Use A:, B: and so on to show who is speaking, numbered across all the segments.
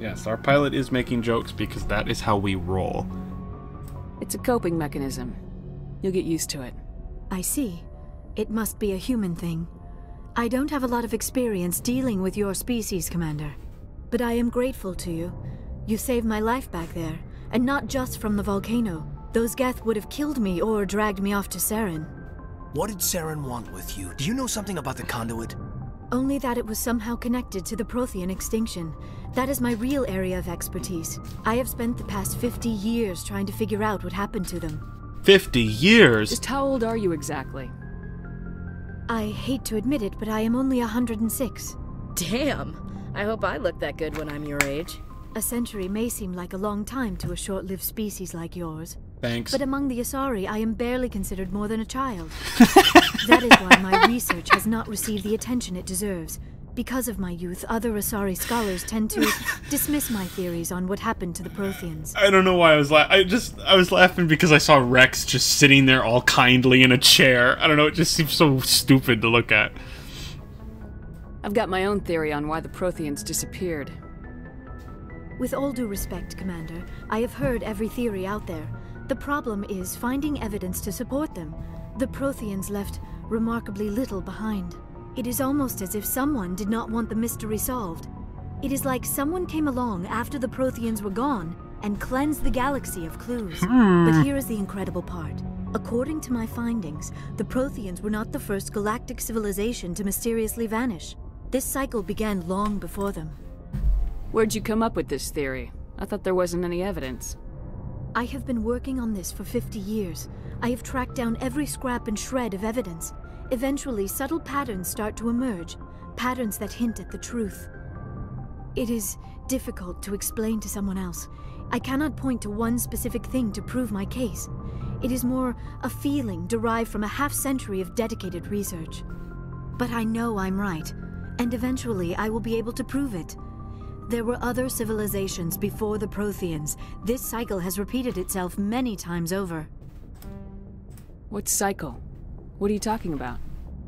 A: Yes, our pilot is making jokes because that is how we roll.
B: It's a coping mechanism. You'll get used to it.
C: I see. It must be a human thing. I don't have a lot of experience dealing with your species, Commander. But I am grateful to you. You saved my life back there, and not just from the volcano. Those Geth would have killed me or dragged me off to Saren.
D: What did Saren want with you? Do you know something about the conduit?
C: Only that it was somehow connected to the Prothean extinction. That is my real area of expertise. I have spent the past 50 years trying to figure out what happened to them.
A: 50 years?
B: Just how old are you exactly?
C: I hate to admit it, but I am only 106.
E: Damn! I hope I look that good when I'm your age.
C: A century may seem like a long time to a short-lived species like yours.
A: Thanks.
C: But among the Asari, I am barely considered more than a child. that is why my research has not received the attention it deserves. Because of my youth, other Asari scholars tend to dismiss my theories on what happened to the Protheans.
A: I don't know why I was laughing. I just I was laughing because I saw Wrex just sitting there all kindly in a chair. I don't know, it just seems so stupid to look at.
B: I've got my own theory on why the Protheans disappeared.
C: With all due respect, Commander, I have heard every theory out there. The problem is finding evidence to support them. The Protheans left remarkably little behind. It is almost as if someone did not want the mystery solved. It is like someone came along after the Protheans were gone and cleansed the galaxy of clues. Hmm. But here is the incredible part. According to my findings, the Protheans were not the first galactic civilization to mysteriously vanish. This cycle began long before them.
B: Where'd you come up with this theory? I thought there wasn't any evidence.
C: I have been working on this for 50 years. I have tracked down every scrap and shred of evidence. Eventually, subtle patterns start to emerge, patterns that hint at the truth. It is difficult to explain to someone else. I cannot point to one specific thing to prove my case. It is more a feeling derived from a half century of dedicated research. But I know I'm right, and eventually I will be able to prove it. There were other civilizations before the Protheans. This cycle has repeated itself many times over.
B: What cycle? What are you talking about?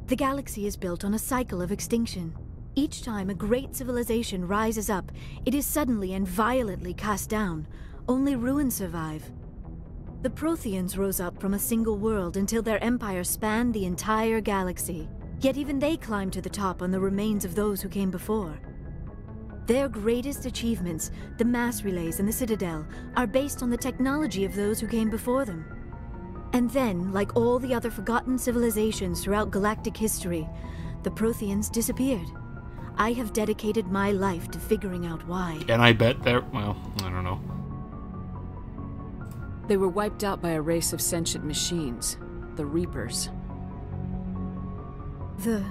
C: The galaxy is built on a cycle of extinction. Each time a great civilization rises up, it is suddenly and violently cast down. Only ruins survive. The Protheans rose up from a single world until their empire spanned the entire galaxy. Yet even they climbed to the top on the remains of those who came before. Their greatest achievements, the mass relays and the Citadel, are based on the technology of those who came before them. And then, like all the other forgotten civilizations throughout galactic history, the Protheans disappeared. I have dedicated my life to figuring out why.
A: And I bet they're, well, I don't know.
B: They were wiped out by a race of sentient machines, the Reapers.
C: The.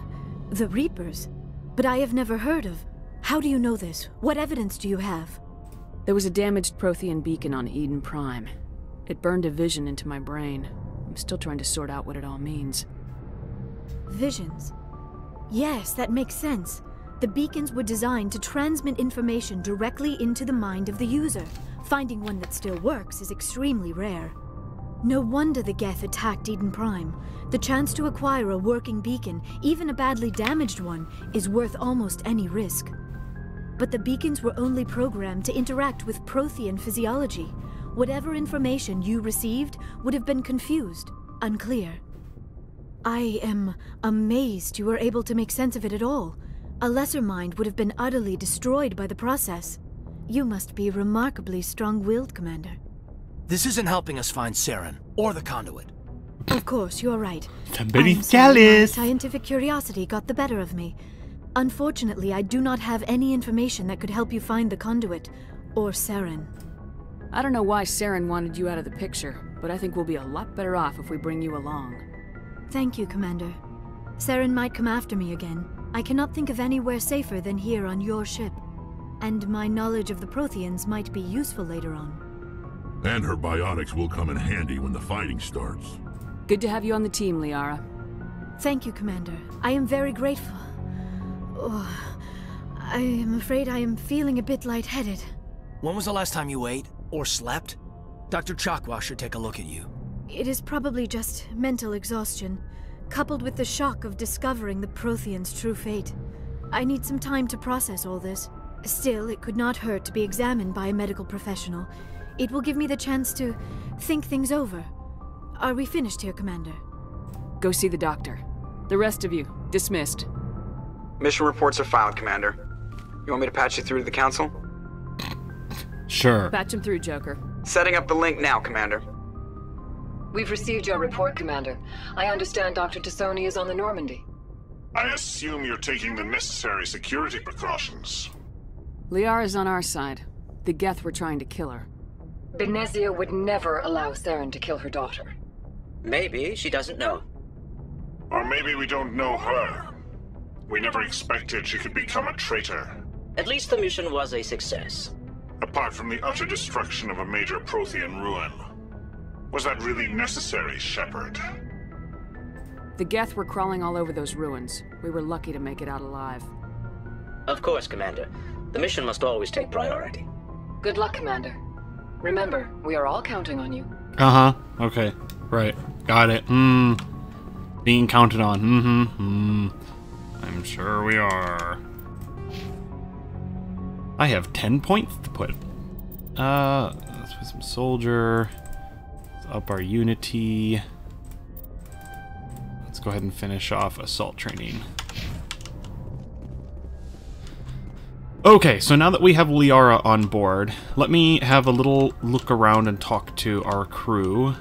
C: the Reapers? But I have never heard of. How do you know this? What evidence do you have?
B: There was a damaged Prothean beacon on Eden Prime. It burned a vision into my brain. I'm still trying to sort out what it all means.
C: Visions. Yes, that makes sense. The beacons were designed to transmit information directly into the mind of the user. Finding one that still works is extremely rare. No wonder the Geth attacked Eden Prime. The chance to acquire a working beacon, even a badly damaged one, is worth almost any risk. But the beacons were only programmed to interact with Prothean physiology. Whatever information you received would have been confused, unclear. I am amazed you were able to make sense of it at all. A lesser mind would have been utterly destroyed by the process. You must be remarkably strong-willed, Commander.
D: This isn't helping us find Saren or the conduit.
C: Of course, you're right.
A: Somebody's
C: I'm sorry my
A: jealous.
C: scientific curiosity got the better of me. Unfortunately, I do not have any information that could help you find the conduit or Saren.
B: I don't know why Saren wanted you out of the picture, but I think we'll be a lot better off if we bring you along.
C: Thank you, Commander. Saren might come after me again. I cannot think of anywhere safer than here on your ship. And my knowledge of the Protheans might be useful later on.
F: And her biotics will come in handy when the fighting starts.
B: Good to have you on the team, Liara.
C: Thank you, Commander. I am very grateful. Oh, I am afraid I am feeling a bit lightheaded.
D: When was the last time you ate or slept? Dr. Chakwas should take a look at you.
C: It is probably just mental exhaustion, coupled with the shock of discovering the Protheans' true fate. I need some time to process all this. Still, it could not hurt to be examined by a medical professional. It will give me the chance to think things over. Are we finished here, Commander?
B: Go see the doctor. The rest of you, dismissed.
G: Mission reports are filed, Commander. You want me to patch you through to the Council?
A: Sure.
B: Patch him through, Joker.
G: Setting up the link now, Commander.
H: We've received your report, Commander. I understand Dr. T'Soni is on the Normandy.
F: I assume you're taking the necessary security precautions.
B: Liara's on our side. The Geth were trying to kill her.
H: Benezia would never allow Saren to kill her daughter.
I: Maybe she doesn't know.
F: Or maybe we don't know her. We never expected she could become a traitor.
I: At least the mission was a success.
F: Apart from the utter destruction of a major Prothean ruin. Was that really necessary, Shepard?
B: The Geth were crawling all over those ruins. We were lucky to make it out alive.
I: Of course, Commander. The mission must always take priority.
H: Good luck, Commander. Remember, we are all counting on you.
A: Uh huh. Okay. Right. Got it. Hmm. Being counted on. Mm hmm. Hmm. I'm sure we are. I have 10 points to put. Uh, let's put some soldier. Let's up our unity. Let's go ahead and finish off assault training. Okay, so now that we have Liara on board, let me have a little look around and talk to our crew.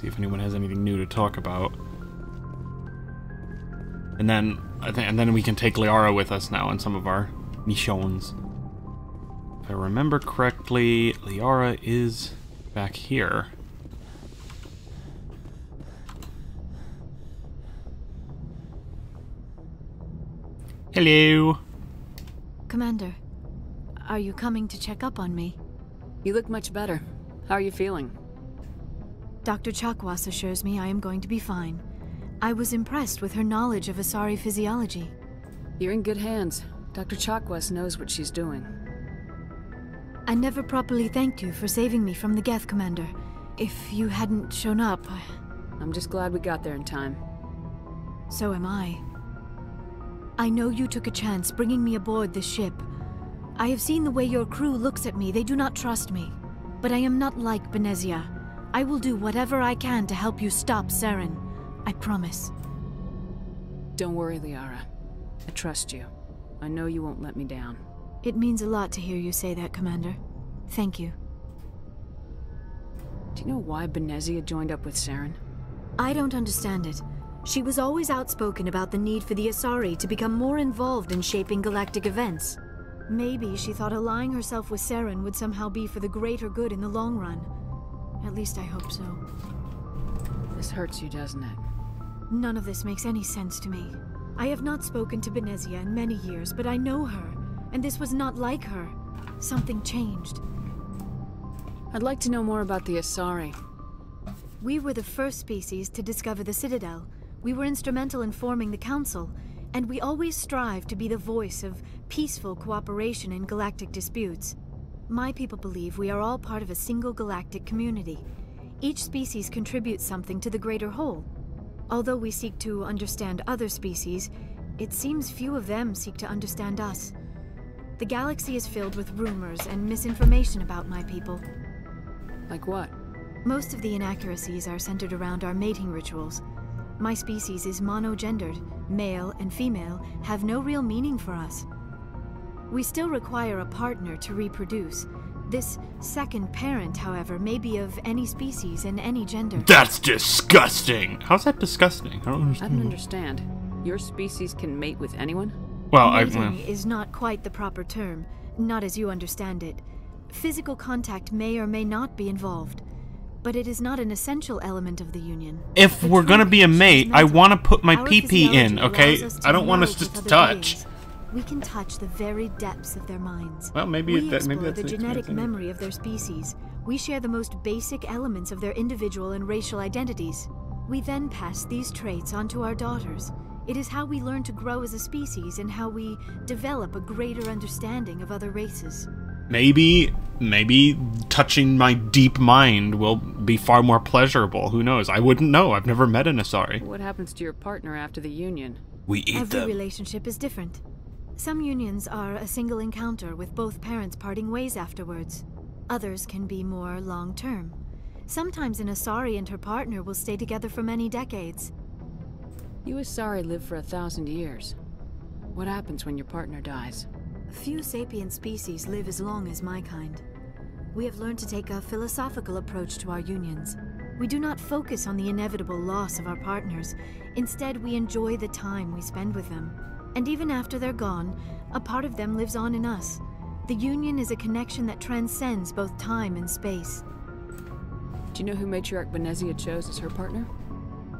A: See if anyone has anything new to talk about. And then, I think, and then we can take Liara with us now in some of our missions. If I remember correctly, Liara is back here. Hello.
C: Commander, are you coming to check up on me?
B: You look much better. How are you feeling?
C: Dr. Chakwas assures me I am going to be fine. I was impressed with her knowledge of Asari physiology.
B: You're in good hands. Dr. Chakwas knows what she's doing.
C: I never properly thanked you for saving me from the Geth, Commander. If you hadn't shown up, I...
B: I'm just glad we got there in time.
C: so am I. I know you took a chance bringing me aboard this ship. I have seen the way your crew looks at me. They do not trust me. But I am not like Benezia. I will do whatever I can to help you stop Saren. I promise.
B: Don't worry, Liara. I trust you. I know you won't let me down.
C: It means a lot to hear you say that, Commander. Thank you.
B: Do you know why Benezia joined up with Saren?
C: I don't understand it. She was always outspoken about the need for the Asari to become more involved in shaping galactic events. Maybe she thought allying herself with Saren would somehow be for the greater good in the long run. At least I hope so.
B: This hurts you, doesn't it?
C: None of this makes any sense to me. I have not spoken to Benezia in many years, but I know her, and this was not like her. Something changed.
B: I'd like to know more about the Asari.
C: We were the first species to discover the Citadel. We were instrumental in forming the Council, and we always strive to be the voice of peaceful cooperation in galactic disputes. My people believe we are all part of a single galactic community. Each species contributes something to the greater whole. Although we seek to understand other species, it seems few of them seek to understand us. The galaxy is filled with rumors and misinformation about my people.
B: Like what?
C: Most of the inaccuracies are centered around our mating rituals. My species is monogendered. Male and female have no real meaning for us. We still require a partner to reproduce. This second parent, however, may be of any species and any gender.
A: That's disgusting. How's that disgusting? I don't understand.
B: I
A: understand.
B: don't understand. Your species can mate with anyone?
A: Well, I.
C: Mating is not quite the proper term, not as you understand it. Physical contact may or may not be involved, but it is not an essential element of the union.
A: If
C: The
A: we're gonna be a mate, I want to put my
C: Our
A: pee pee in, okay?
C: allows us to
A: I don't want us just to touch.
C: beings. We can touch the very depths of their minds.
A: Well, maybe
C: we
A: that- maybe
C: explore
A: that's
C: the
A: the
C: genetic memory of their species. We share the most basic elements of their individual and racial identities. We then pass these traits onto our daughters. It is how we learn to grow as a species and how we develop a greater understanding of other races.
A: Maybe, maybe touching my deep mind will be far more pleasurable. Who knows? I wouldn't know. I've never met an Asari.
B: What happens to your partner after the union?
A: We eat
C: Every
A: them.
C: relationship is different. Some unions are a single encounter with both parents parting ways afterwards. Others can be more long term. Sometimes an Asari and her partner will stay together for many decades.
B: You Asari live for a thousand years. What happens when your partner dies?
C: Few sapient species live as long as my kind. We have learned to take a philosophical approach to our unions. We do not focus on the inevitable loss of our partners. Instead, we enjoy the time we spend with them. And even after they're gone, a part of them lives on in us. The union is a connection that transcends both time and space.
B: Do you know who Matriarch Benezia chose as her partner?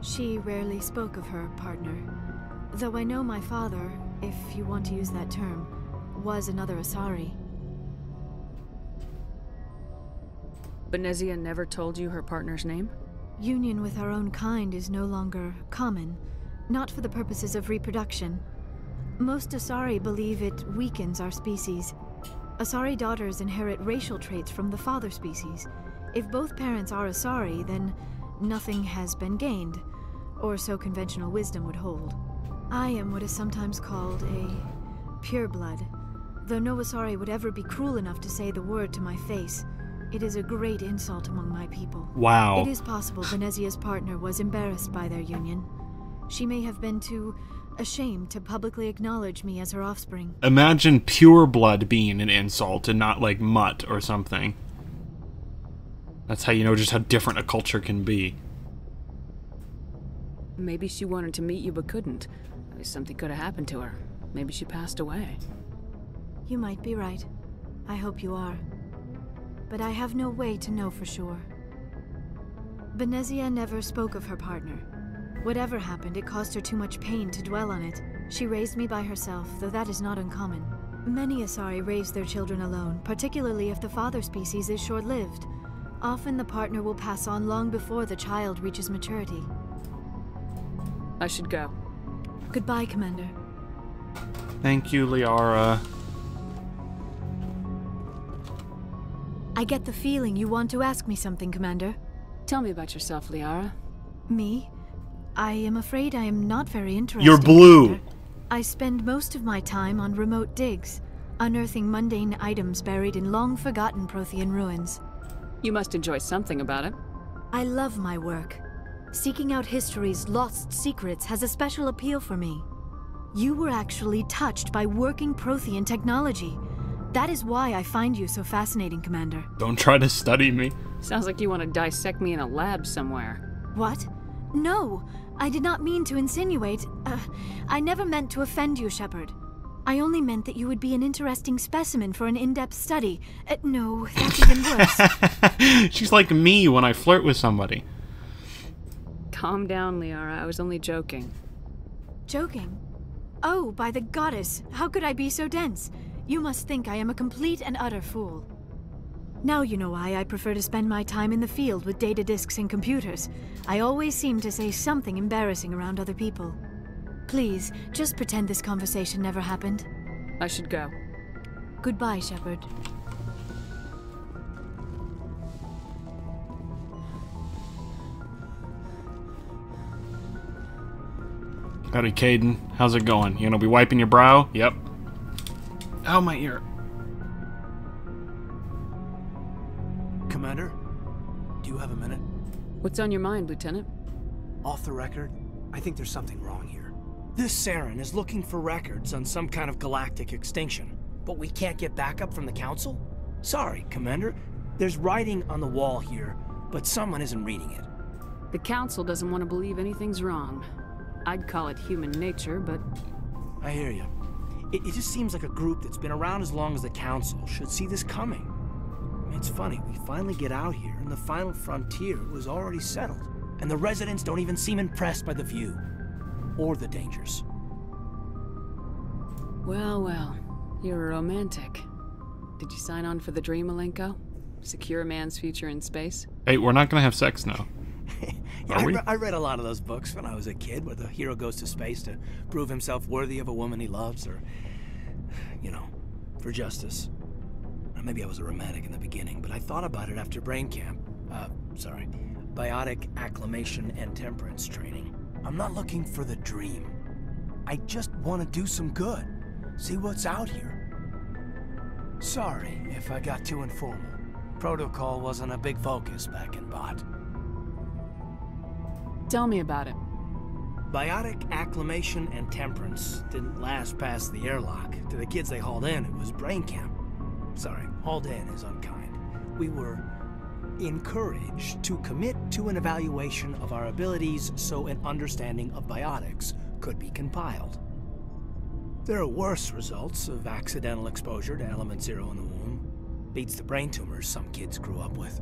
C: She rarely spoke of her partner. Though I know my father, if you want to use that term, was another Asari.
B: Benezia never told you her partner's name?
C: Union with our own kind is no longer common, not for the purposes of reproduction. Most Asari believe it weakens our species. Asari daughters inherit racial traits from the father species. If both parents are Asari, then nothing has been gained, or so conventional wisdom would hold. I am what is sometimes called a pureblood, though no Asari would ever be cruel enough to say the word to my face. It is a great insult among my people.
A: Wow.
C: It is possible Benezia's partner was embarrassed by their union. She may have been too ashamed to publicly acknowledge me as her offspring.
A: Imagine pure blood being an insult and not like mutt or something. That's how you know just how different a culture can be.
B: Maybe she wanted to meet you but couldn't. Maybe Something could have happened to her. Maybe she passed away.
C: You might be right. I hope you are. But I have no way to know for sure. Benezia never spoke of her partner. Whatever happened, it caused her too much pain to dwell on it. She raised me by herself, though that is not uncommon. Many Asari raise their children alone, particularly if the father species is short lived. Often the partner will pass on long before the child reaches maturity.
B: I should go.
C: Goodbye, Commander.
A: Thank you, Liara.
C: I get the feeling you want to ask me something, Commander.
B: Tell me about yourself, Liara.
C: Me? I am afraid I am not very interested.
A: You're blue.
C: Commander. I spend most of my time on remote digs, unearthing mundane items buried in long forgotten Prothean ruins.
B: You must enjoy something about it.
C: I love my work. Seeking out history's lost secrets has a special appeal for me. You were actually touched by working Prothean technology. That is why I find you so fascinating, Commander.
A: Don't try to study me.
B: Sounds like you want to dissect me in a lab somewhere.
C: What? No, I did not mean to insinuate. Uh, I never meant to offend you, Shepard. I only meant that you would be an interesting specimen for an in depth study. Uh, no, that's even worse.
A: She's like me when I flirt with somebody.
B: Calm down, Liara. I was only joking.
C: Joking? Oh, by the goddess, how could I be so dense? You must think I am a complete and utter fool. Now you know why I prefer to spend my time in the field with data disks and computers. I always seem to say something embarrassing around other people. Please, just pretend this conversation never happened.
B: I should go.
C: Goodbye, Shepard.
A: Howdy, Kaidan. How's it going? You gonna be wiping your brow? Yep. Ow, my ear.
D: Do you have a minute?
B: What's on your mind, Lieutenant?
D: Off the record, I think there's something wrong here. This Saren is looking for records on some kind of galactic extinction, but we can't get backup from the Council? Sorry, Commander. There's writing on the wall here, but someone isn't reading it.
B: The Council doesn't want to believe anything's wrong. I'd call it human nature, but
D: I hear you. It, it just seems like a group that's been around as long as the Council should see this coming. I mean, it's funny, we finally get out here, and the final frontier was already settled. And the residents don't even seem impressed by the view. Or the dangers.
B: well, well. You're a romantic. Did you sign on for the dream, Alenko? Secure a man's future in space?
A: Hey, we're not gonna have sex now.
D: Yeah,
A: Are
D: I,
A: we?
D: re- I read a lot of those books when I was a kid, where the hero goes to space to prove himself worthy of a woman he loves, or, you know, for justice. Maybe I was a romantic in the beginning, but I thought about it after brain camp. Uh, sorry. Biotic acclimation and temperance training. I'm not looking for the dream. I just want to do some good. See what's out here. Sorry if I got too informal. Protocol wasn't a big focus back in BAaT.
B: Tell me about it.
D: Biotic acclimation and temperance didn't last past the airlock. To the kids they hauled in, it was brain camp. Sorry, hauled in is unkind. We were encouraged to commit to an evaluation of our abilities so an understanding of biotics could be compiled. There are worse results of accidental exposure to element zero in the womb. Beats the brain tumors some kids grew up with.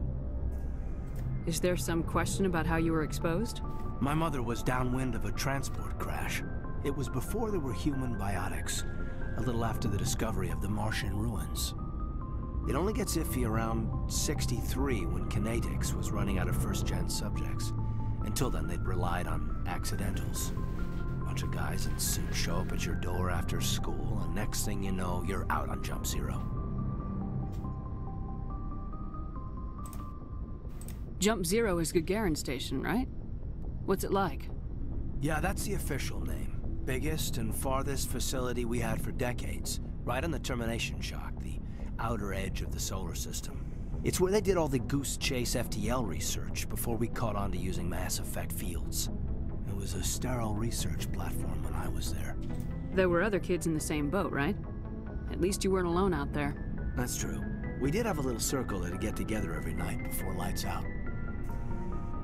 B: Is there some question about how you were exposed?
D: My mother was downwind of a transport crash. It was before there were human biotics, a little after the discovery of the Martian ruins. It only gets iffy around 63 when Conatix was running out of first-gen subjects. Until then, they'd relied on accidentals. A Bunch of guys in suits show up at your door after school, and next thing you know, you're out on Jump Zero.
B: Jump Zero is Gagarin Station, right? What's it like?
D: Yeah, that's the official name. Biggest and farthest facility we had for decades. Right on the termination shock, the outer edge of the solar system. It's where they did all the Goose Chase FTL research before we caught on to using mass effect fields. It was a sterile research platform when I was there.
B: There were other kids in the same boat, right? At least you weren't alone out there.
D: That's true. We did have a little circle that'd get together every night before lights out.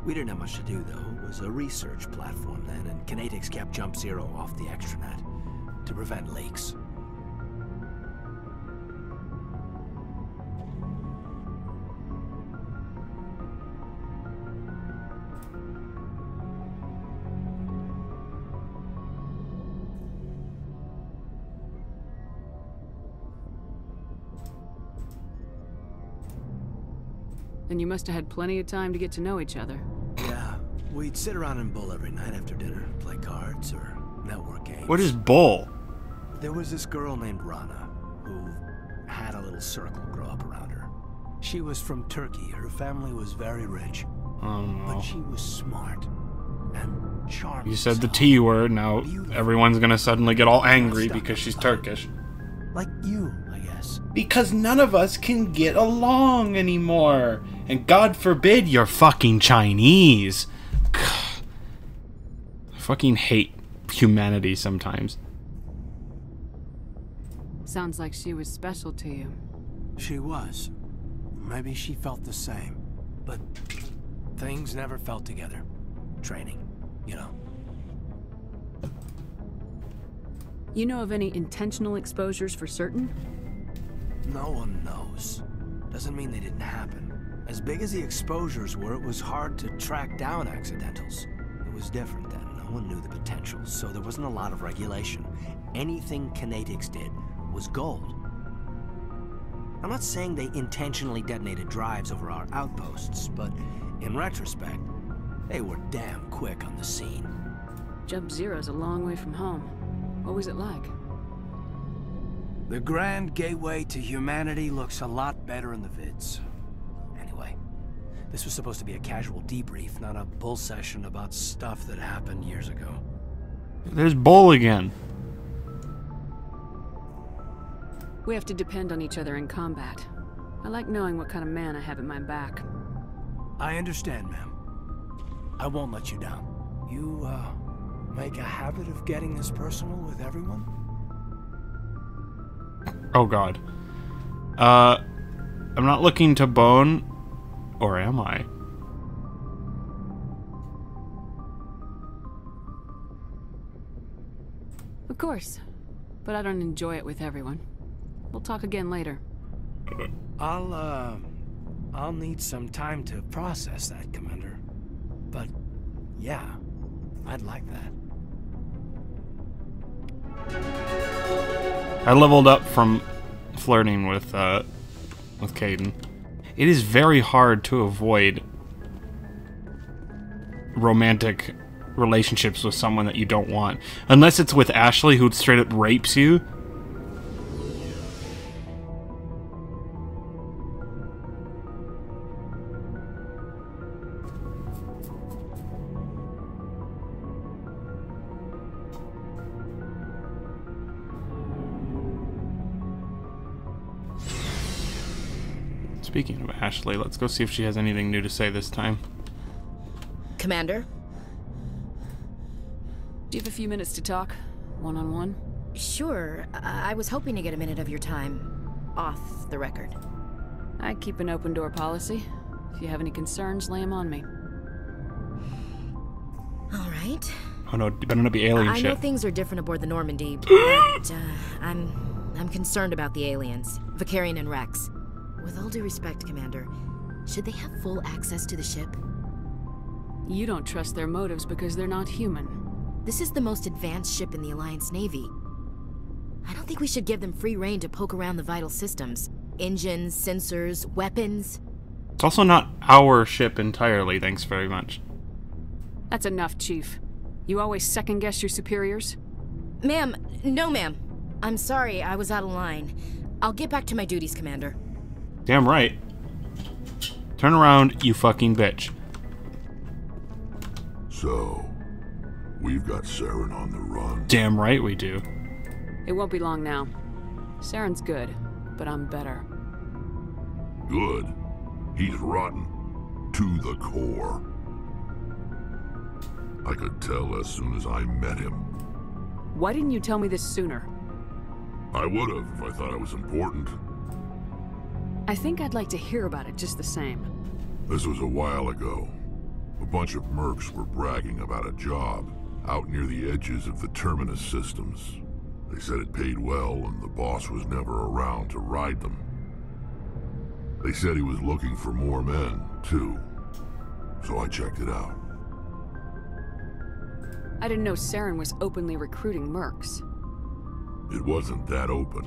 D: We didn't have much to do, though. It was a research platform then, and Conatix kept Jump Zero off the extranet to prevent leaks.
B: Then you must have had plenty of time to get to know each other.
D: Yeah, we'd sit around and bowl every night after dinner, play cards or network games.
A: What is bowl?
D: There was this girl named Rana who had a little circle grow up around her. She was from Turkey. Her family was very rich,
A: Oh no.
D: but she was smart and charming.
A: You said the T word, now everyone's gonna suddenly get all angry because she's Turkish.
D: Like you, I guess.
A: Because none of us can get along anymore. And God forbid you're fucking Chinese. I fucking hate humanity sometimes.
B: Sounds like she was special to you.
D: She was. Maybe she felt the same. But things never felt together. Training, you know.
B: You know of any intentional exposures for certain?
D: No one knows. Doesn't mean they didn't happen. As big as the exposures were, it was hard to track down accidentals. It was different then. No one knew the potential, so there wasn't a lot of regulation. Anything Conatix did was gold. I'm not saying they intentionally detonated drives over our outposts, but in retrospect, they were damn quick on the scene.
B: Jump Zero's a long way from home. What was it like?
D: The Grand Gateway to Humanity looks a lot better in the vids. Anyway, this was supposed to be a casual debrief, not a bull session about stuff that happened years ago.
A: There's bull again.
B: We have to depend on each other in combat. I like knowing what kind of man I have at my back.
D: I understand, ma'am. I won't let you down. You, uh, make a habit of getting this personal with everyone?
A: Oh god. Uh, I'm not looking to bone, or am I?
B: Of course. But I don't enjoy it with everyone. We'll talk again later.
D: I'll, uh, I'll need some time to process that, Commander. But, yeah, I'd like that.
A: I leveled up from flirting with uh with Kaidan. It is very hard to avoid romantic relationships with someone that you don't want. Unless it's with Ashley who straight up rapes you. Speaking of Ashley, let's go see if she has anything new to say this time.
E: Commander?
B: Do you have a few minutes to talk? One on one?
E: Sure. I, I was hoping to get a minute of your time. Off the record.
B: I keep an open door policy. If you have any concerns, lay them on me.
E: All right.
A: Oh no, better not be alien
E: I know things are different aboard the Normandy, but uh, I'm I'm concerned about the aliens, Vakarian and Wrex. With all due respect, Commander, should they have full access to the ship?
B: You don't trust their motives because they're not human.
E: This is the most advanced ship in the Alliance Navy. I don't think we should give them free rein to poke around the vital systems. Engines, sensors, weapons.
A: It's also not our ship entirely, thanks very much.
B: That's enough, Chief. You always second guess your superiors?
E: Ma'am, no ma'am. I'm sorry, I was out of line. I'll get back to my duties, Commander.
A: Damn right. Turn around, you fucking bitch.
J: So, we've got Saren on the run.
A: Damn right we do.
B: It won't be long now. Saren's good, but I'm better.
J: Good. He's rotten. To the core. I could tell as soon as I met him.
B: Why didn't you tell me this sooner?
J: I would have if I thought it was important.
B: I think I'd like to hear about it just the same.
J: This was a while ago. A bunch of mercs were bragging about a job out near the edges of the Terminus systems. They said it paid well and the boss was never around to ride them. They said he was looking for more men, too. So I checked it out.
B: I didn't know Saren was openly recruiting mercs.
J: It wasn't that open,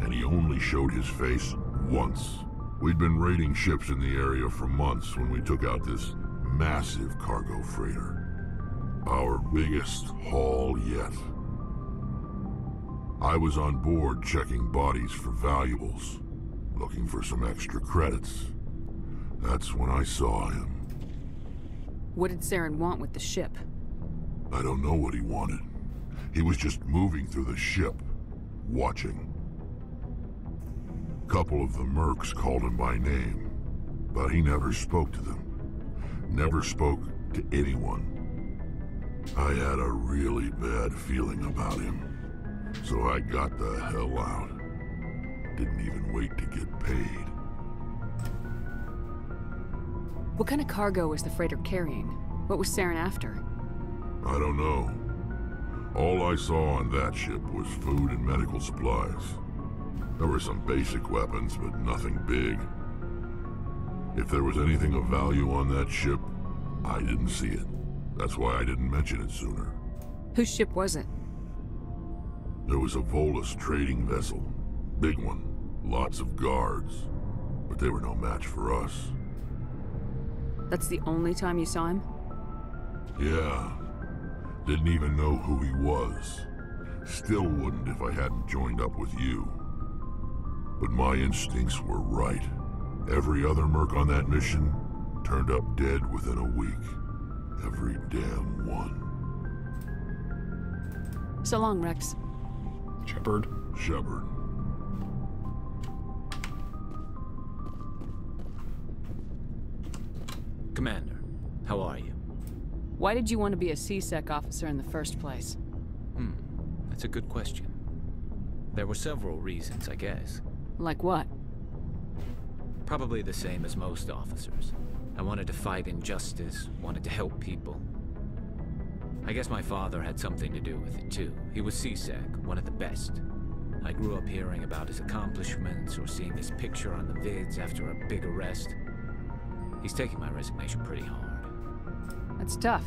J: and he only showed his face once. We'd been raiding ships in the area for months when we took out this massive cargo freighter. Our biggest haul yet. I was on board checking bodies for valuables, looking for some extra credits. That's when I saw him.
B: What did Saren want with the ship?
J: I don't know what he wanted. He was just moving through the ship, watching. Couple of the mercs called him by name, but he never spoke to them. Never spoke to anyone. I had a really bad feeling about him, so I got the hell out. Didn't even wait to get paid.
B: What kind of cargo was the freighter carrying? What was Saren after?
J: I don't know. All I saw on that ship was food and medical supplies. There were some basic weapons, but nothing big. If there was anything of value on that ship, I didn't see it. That's why I didn't mention it sooner.
B: Whose ship was it?
J: There was a Volus trading vessel. Big one. Lots of guards. But they were no match for us.
B: That's the only time you saw him?
J: Yeah. Didn't even know who he was. Still wouldn't if I hadn't joined up with you. But my instincts were right. Every other merc on that mission turned up dead within a week. Every damn one.
B: So long, Wrex.
A: Shepard.
J: Shepard.
K: Commander, how are you?
B: Why did you want to be a C-Sec officer in the first place?
K: Hmm, that's a good question. There were several reasons, I guess.
B: Like what?
K: Probably the same as most officers. I wanted to fight injustice, wanted to help people. I guess my father had something to do with it too. He was C-Sec, one of the best. I grew up hearing about his accomplishments or seeing his picture on the vids after a big arrest. He's taking my resignation pretty hard.
B: That's tough.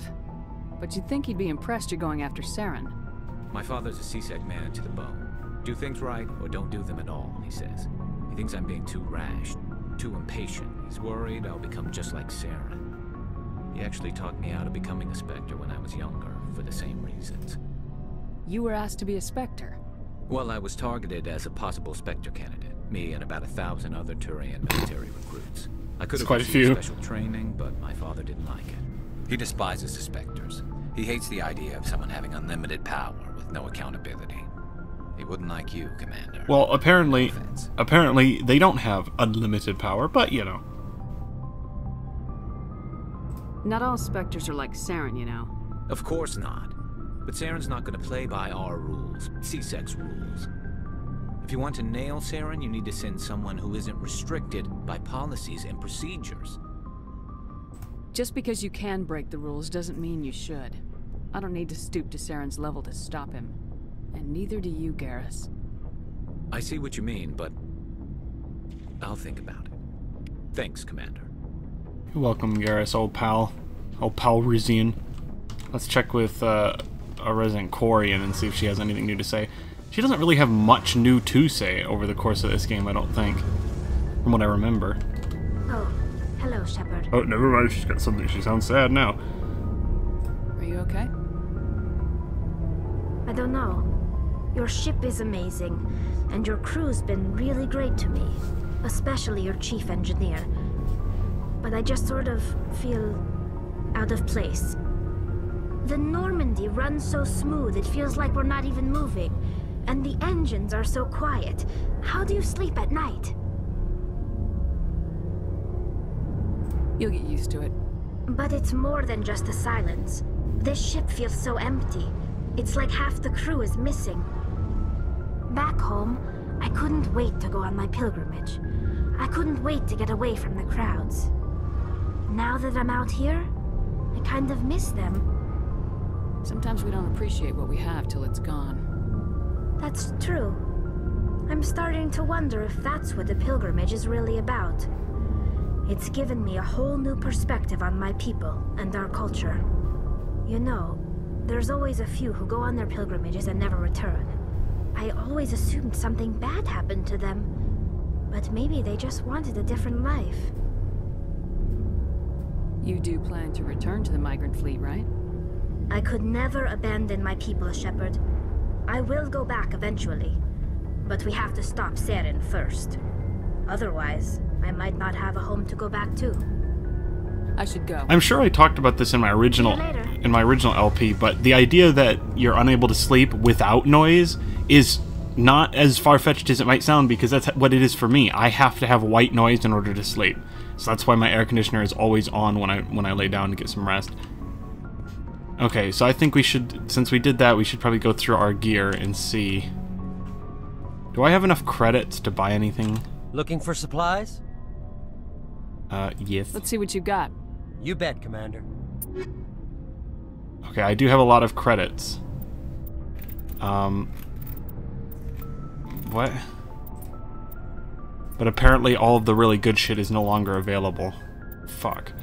B: But you'd think he'd be impressed you're going after Saren.
K: My father's a C-Sec man to the bone. Do things right or don't do them at all, he says. He thinks I'm being too rash, too impatient. He's worried I'll become just like Saren. He actually talked me out of becoming a Spectre when I was younger, for the same reasons.
B: You were asked to be a Spectre.
K: Well, I was targeted as a possible Spectre candidate. Me and about a thousand other Turian military recruits. I could
A: It's
K: have
A: quite a few.
K: special training, but my father didn't like it. He despises the Spectres. He hates the idea of someone having unlimited power with no accountability. He wouldn't like you, Commander.
A: Well, apparently, apparently they don't have unlimited power, but you know.
B: Not all Spectres are like Saren, you know.
K: Of course not. But Saren's not going to play by our rules, C-Sec's rules. If you want to nail Saren, you need to send someone who isn't restricted by policies and procedures.
B: Just because you can break the rules doesn't mean you should. I don't need to stoop to Saren's level to stop him. And neither do you, Garrus.
K: I see what you mean, but I'll think about it. Thanks, Commander.
A: You're welcome, Garrus, old pal. Old pal Rizian. Let's check with uh, our resident Quarian and see if she has anything new to say. She doesn't really have much new to say over the course of this game, I don't think. From what I remember.
L: Oh, hello, Shepard.
A: Oh, never mind. She's got something. She sounds sad now.
B: Are you okay?
L: I don't know. Your ship is amazing, and your crew's been really great to me. Especially your chief engineer. But I just sort of feel out of place. The Normandy runs so smooth it feels like we're not even moving. And the engines are so quiet. How do you sleep at night?
B: You'll get used to it.
L: But it's more than just the silence. This ship feels so empty. It's like half the crew is missing. Back home, I couldn't wait to go on my pilgrimage. I couldn't wait to get away from the crowds. Now that I'm out here, I kind of miss them.
B: Sometimes we don't appreciate what we have till it's gone.
L: That's true. I'm starting to wonder if that's what the pilgrimage is really about. It's given me a whole new perspective on my people and our culture. You know, there's always a few who go on their pilgrimages and never return. I always assumed something bad happened to them. But maybe they just wanted a different life.
B: You do plan to return to the migrant fleet, right?
L: I could never abandon my people, Shepard. I will go back eventually. But we have to stop Saren first. Otherwise, I might not have a home to go back to.
B: I should go.
A: I'm sure I talked about this in my original in my original LP, but the idea that you're unable to sleep without noise is not as far-fetched as it might sound because that's what it is for me. I have to have white noise in order to sleep. So that's why my air conditioner is always on when I when I lay down to get some rest. Okay, so I think we should since we did that, we should probably go through our gear and see Do I have enough credits to buy anything?
M: Looking for supplies?
A: Uh, yes.
B: Let's see what you got.
M: You bet, Commander.
A: Okay, I do have a lot of credits. Um, what? But apparently all of the really good shit is no longer available. Fuck.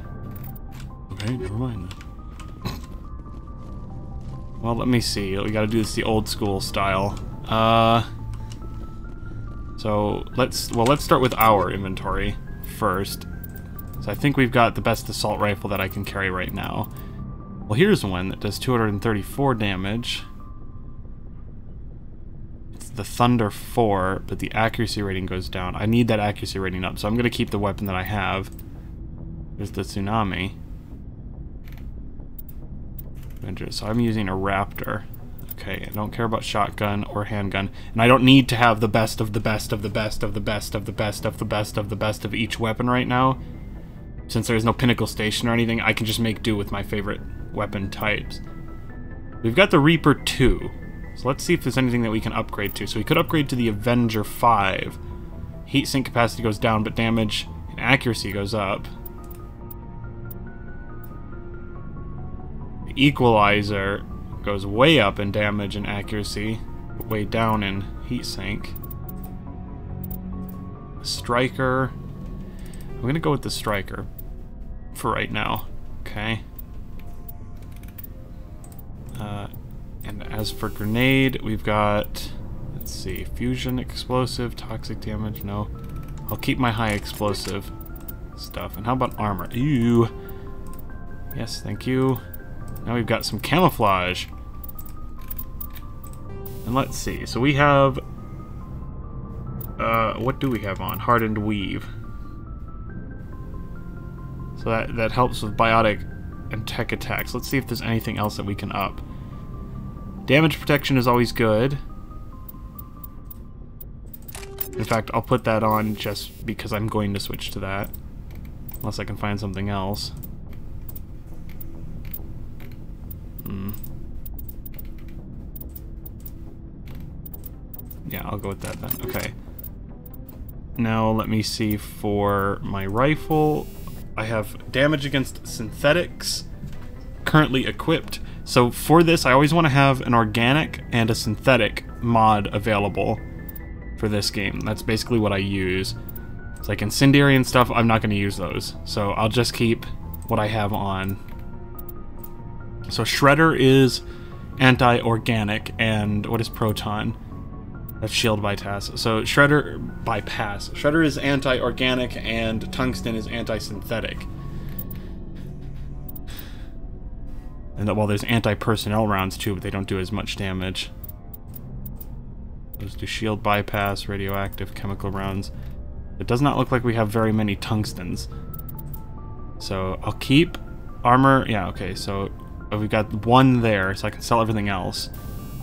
A: Okay, never mind. well, let me see. We gotta do this the old school style. Uh... So, let's... Well, let's start with our inventory first. So I think we've got the best assault rifle that I can carry right now. Well, here's one that does 234 damage. The Thunder 4, but the accuracy rating goes down. I need that accuracy rating up, so I'm going to keep the weapon that I have. There's the Tsunami. So I'm using a Raptor. Okay, I don't care about shotgun or handgun. And I don't need to have the best of the best of the best of the best of the best of the best of the best of each weapon right now. Since there is no pinnacle station or anything, I can just make do with my favorite weapon types. We've got the Reaper 2. So let's see if there's anything that we can upgrade to. So we could upgrade to the Avenger 5. Heat sink capacity goes down, but damage and accuracy goes up. Equalizer goes way up in damage and accuracy, way down in heat sink. Striker. I'm gonna go with the Striker for right now. Okay. Uh, and as for grenade, we've got, let's see, fusion explosive, toxic damage, no. I'll keep my high explosive stuff. And how about armor? Ew. Yes, thank you. Now we've got some camouflage. And let's see, so we have, uh, what do we have on? Hardened Weave. So that, that helps with biotic and tech attacks. Let's see if there's anything else that we can up. Damage protection is always good. In fact, I'll put that on just because I'm going to switch to that. Unless I can find something else. Hmm. Yeah, I'll go with that then. Okay. Now let me see for my rifle. I have damage against synthetics currently equipped. So for this, I always want to have an organic and a synthetic mod available for this game. That's basically what I use. It's like incendiary and stuff, I'm not going to use those. So I'll just keep what I have on. So Shredder is anti-organic, and what is Proton? That's shield bypass. So Shredder bypass. Shredder is anti-organic, and Tungsten is anti-synthetic. And that well, there's anti-personnel rounds too, but they don't do as much damage. Those do shield bypass, radioactive, chemical rounds. It does not look like we have very many tungstens. So I'll keep armor. Yeah, okay, so we've got one there, so I can sell everything else.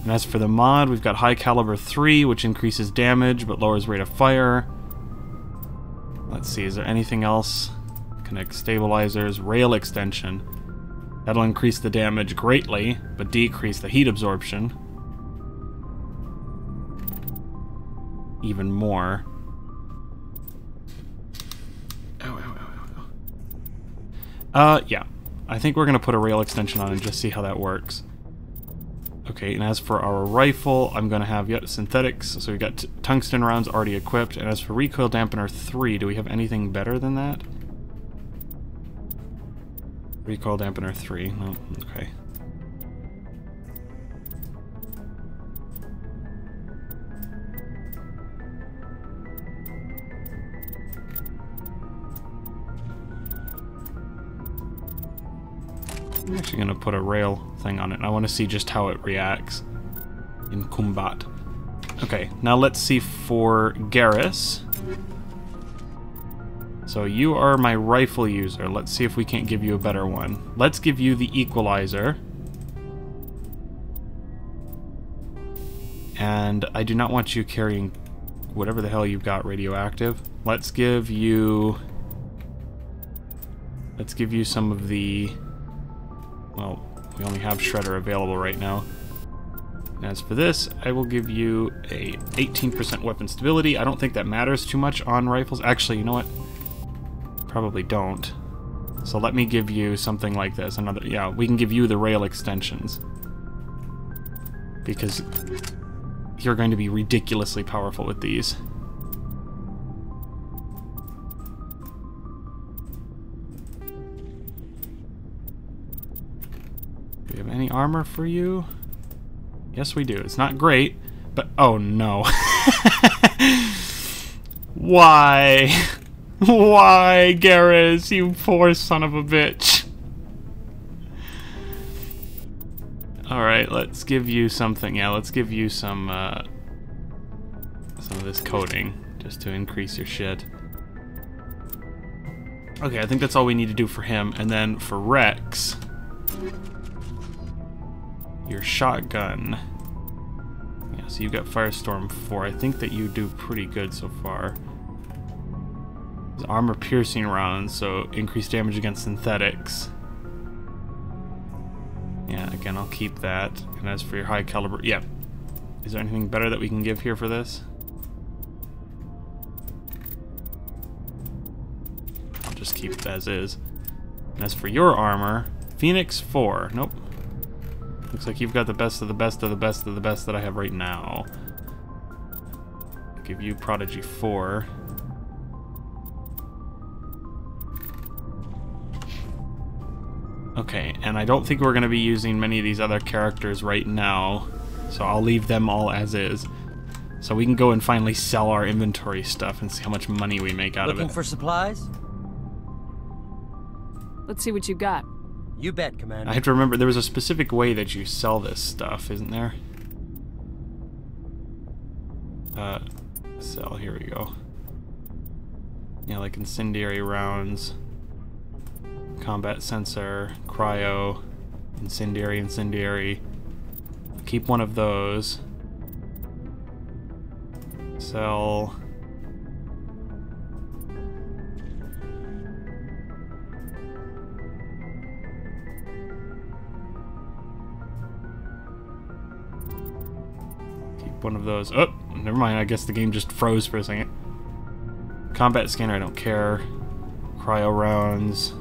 A: And as for the mod, we've got high caliber 3, which increases damage but lowers rate of fire. Let's see, is there anything else? Kinetic stabilizers, rail extension. That'll increase the damage greatly, but decrease the heat absorption. Even more. Ow, ow, ow, ow, ow. Uh, yeah. I think we're going to put a rail extension on and just see how that works. Okay, and as for our rifle, I'm going to have yet synthetics. So we've got tungsten rounds already equipped. And as for recoil dampener 3, do we have anything better than that? Recoil dampener 3. No, okay. I'm actually going to put a rail thing on it. I want to see just how it reacts in combat. Okay, now let's see for Garrus. So you are my rifle user. Let's see if we can't give you a better one. Let's give you the equalizer. And I do not want you carrying whatever the hell you've got radioactive. Let's give you... Let's give you some of the... Well, we only have Shredder available right now. As for this, I will give you a 18% weapon stability. I don't think that matters too much on rifles. Actually, you know what? Probably don't. So let me give you something like this. Another, yeah, we can give you the rail extensions. Because you're going to be ridiculously powerful with these. Do we have any armor for you? Yes, we do. It's not great, but... Oh, no. Why? Why, Garrus, you poor son of a bitch? Alright, let's give you something. Yeah, let's give you some, uh, some of this coating, just to increase your shit. Okay, I think that's all we need to do for him. And then for Wrex, your shotgun. Yeah, so you've got Firestorm 4. I think that you do pretty good so far. Armor piercing rounds, so increased damage against synthetics. Yeah, again, I'll keep that. And as for your high caliber, yeah. Is there anything better that we can give here for this? I'll just keep it as is. And as for your armor, Phoenix 4. Nope. Looks like you've got the best of the best of the best of the best that I have right now. I'll give you Prodigy 4. Okay, and I don't think we're going to be using many of these other characters right now, so I'll leave them all as is. So we can go and finally sell our inventory stuff and see how much money we make out
M: Looking
A: of it.
M: Looking for supplies?
B: Let's see what you got.
M: You bet, Commander.
A: I have to remember, there was a specific way that you sell this stuff, isn't there? Uh, sell, here we go. Yeah, like incendiary rounds combat sensor, cryo, incendiary, incendiary. Keep one of those. Sell. Keep one of those. Oh, never mind. I guess the game just froze for a second. Combat scanner, I don't care. Cryo rounds.